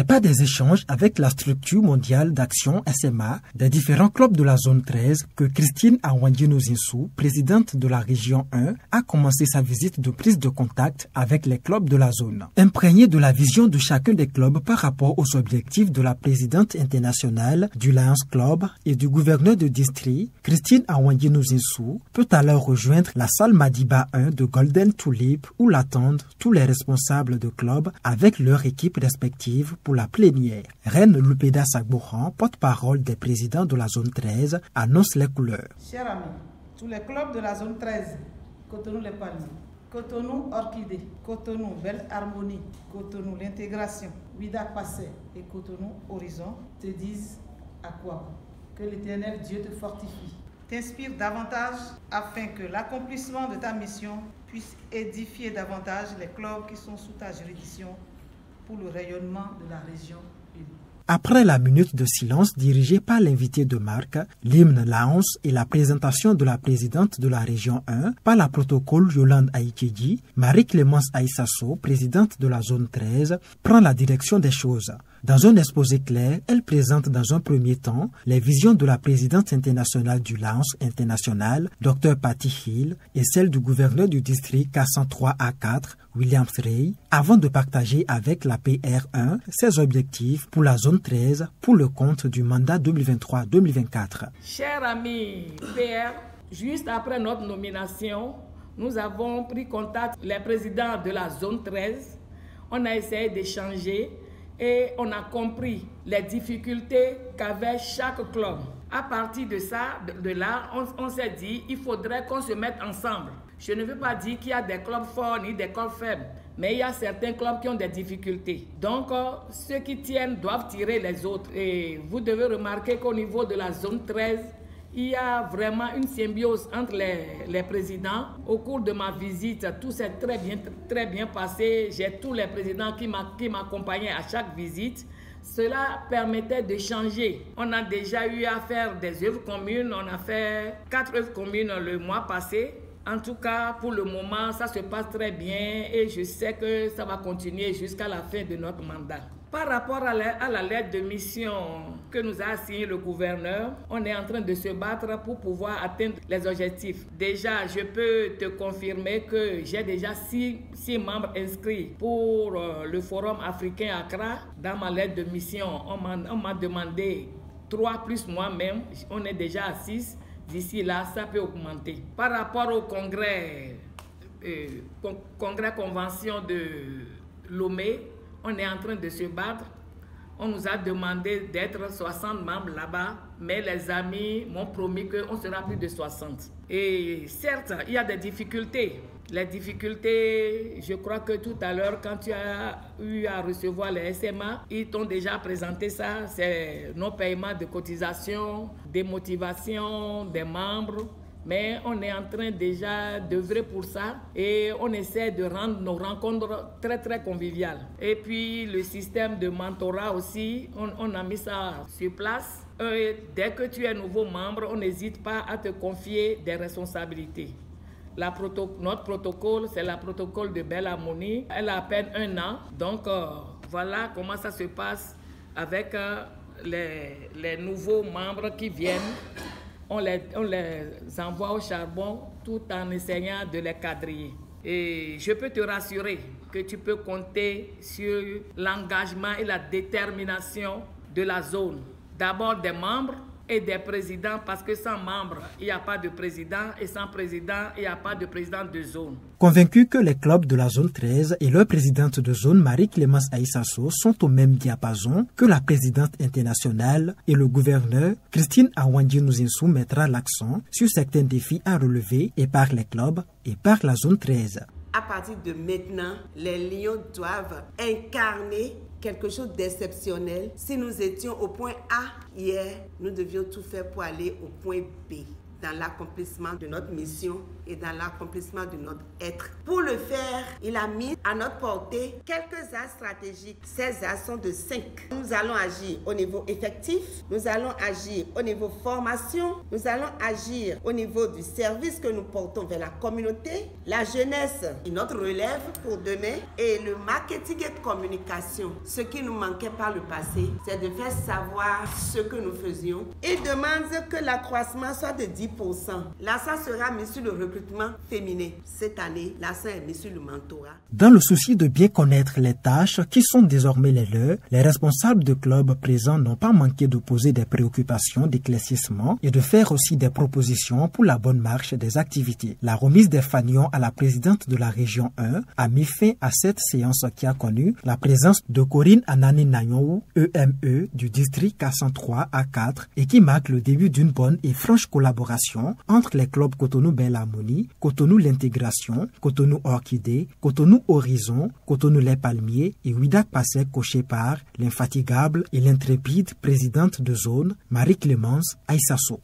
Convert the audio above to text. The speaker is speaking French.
C'est pas des échanges avec la structure mondiale d'action SMA des différents clubs de la zone 13 que Christine Awandino-Zinsou, présidente de la région 1, a commencé sa visite de prise de contact avec les clubs de la zone. Imprégnée de la vision de chacun des clubs par rapport aux objectifs de la présidente internationale du Lions Club et du gouverneur de district, Christine Awandino-Zinsou peut alors rejoindre la salle Madiba 1 de Golden Tulip où l'attendent tous les responsables de clubs avec leur équipe respective pour la plénière. Reine Lupeda Sagbohan, porte-parole des présidents de la zone 13, annonce les couleurs. Chers amis, tous les clubs de la zone 13, Cotonou les Palmiers, Cotonou Orchidée, Cotonou Belle Harmonie, Cotonou l'intégration, Vida Passé et Cotonou Horizon te disent à quoi? Que l'éternel Dieu te fortifie, t'inspire davantage afin que l'accomplissement de ta mission puisse édifier davantage les clubs qui sont sous ta juridiction le rayonnement de la région après la minute de silence dirigée par l'invité de marque, l'hymne Laons et la présentation de la présidente de la région 1 par la protocole Yolande Aïtidi, Marie-Clémence Aïssasso, présidente de la zone 13, prend la direction des choses. Dans un exposé clair, elle présente dans un premier temps les visions de la présidente internationale du Lance international, Dr Patty Hill, et celles du gouverneur du district K103A4, William Frey, avant de partager avec la PR1 ses objectifs pour la zone 13 pour le compte du mandat 2023-2024. Chers amis PR, juste après notre nomination, nous avons pris contact les présidents de la zone 13. On a essayé d'échanger et on a compris les difficultés qu'avait chaque club. À partir de ça, de, là, on, s'est dit, il faudrait qu'on se mette ensemble. Je ne veux pas dire qu'il y a des clubs forts ni des clubs faibles, mais il y a certains clubs qui ont des difficultés. Donc, euh, ceux qui tiennent doivent tirer les autres. Et vous devez remarquer qu'au niveau de la zone 13, il y a vraiment une symbiose entre les, présidents. Au cours de ma visite, tout s'est très bien, très bien passé. J'ai tous les présidents qui m'accompagnaient à chaque visite. Cela permettait de changer. On a déjà eu à faire des œuvres communes. On a fait quatre œuvres communes le mois passé. En tout cas, pour le moment, ça se passe très bien et je sais que ça va continuer jusqu'à la fin de notre mandat. Par rapport à la, lettre de mission que nous a signé le gouverneur, on est en train de se battre pour pouvoir atteindre les objectifs. Déjà, je peux te confirmer que j'ai déjà six, membres inscrits pour euh, le Forum africain Accra. Dans ma lettre de mission, on m'a demandé trois plus moi-même. On est déjà à six. D'ici là, ça peut augmenter. Par rapport au congrès, euh, congrès convention de Lomé, on est en train de se battre. On nous a demandé d'être 60 membres là-bas, mais les amis m'ont promis qu'on sera plus de 60. Et certes, il y a des difficultés. Les difficultés, je crois que tout à l'heure, quand tu as eu à recevoir les SMA, ils t'ont déjà présenté ça. C'est nos paiements de cotisation, des motivations des membres, mais on est en train déjà d'œuvrer pour ça et on essaie de rendre nos rencontres très très conviviales. Et puis le système de mentorat aussi, on, a mis ça sur place. dès que tu es nouveau membre, on n'hésite pas à te confier des responsabilités. Notre protocole, c'est la protocole de Belle Harmonie. Elle a à peine un an. Donc euh, voilà comment ça se passe avec euh, les nouveaux membres qui viennent on les, envoie au charbon tout en essayant de les cadrer. Et je peux te rassurer que tu peux compter sur l'engagement et la détermination de la zone. D'abord des membres et des présidents parce que sans membres, il n'y a pas de président et sans président, il n'y a pas de président de zone. Convaincu que les clubs de la zone 13 et leur présidente de zone Marie-Clémence Aïssasso sont au même diapason que la présidente internationale et le gouverneur, Christine Awandji Nouzinsou mettra l'accent sur certains défis à relever et par les clubs et par la zone 13 à partir de maintenant, les Lions doivent incarner quelque chose d'exceptionnel. Si nous étions au point A hier, nous devions tout faire pour aller au point B dans l'accomplissement de notre mission et dans l'accomplissement de notre être. Pour le faire, il a mis à notre portée quelques axes stratégiques. Ces axes sont de cinq. Nous allons agir au niveau effectif, nous allons agir au niveau formation, nous allons agir au niveau du service que nous portons vers la communauté, la jeunesse, notre relève pour demain et le marketing et communication. Ce qui nous manquait par le passé, c'est de faire savoir ce que nous faisions. Il demande que l'accroissement soit de 10%. Là, ça sera mis sur le recrutement féminin. Cette année, l'accent est sur le mentorat. Dans le souci de bien connaître les tâches qui sont désormais les leurs, les responsables de clubs présents n'ont pas manqué de poser des préoccupations d'éclaircissement et de faire aussi des propositions pour la bonne marche des activités. La remise des fanions à la présidente de la région 1 a mis fin à cette séance qui a connu la présence de Corinne Anani Nanyou, EME du district K103 à 4 et qui marque le début d'une bonne et franche collaboration entre les clubs Cotonou Cotonou L'Intégration, Cotonou Orchidée, Cotonou Horizon, Cotonou Les Palmiers et Widak Passé coché par l'infatigable et l'intrépide présidente de zone Marie-Clémence Aïssasso.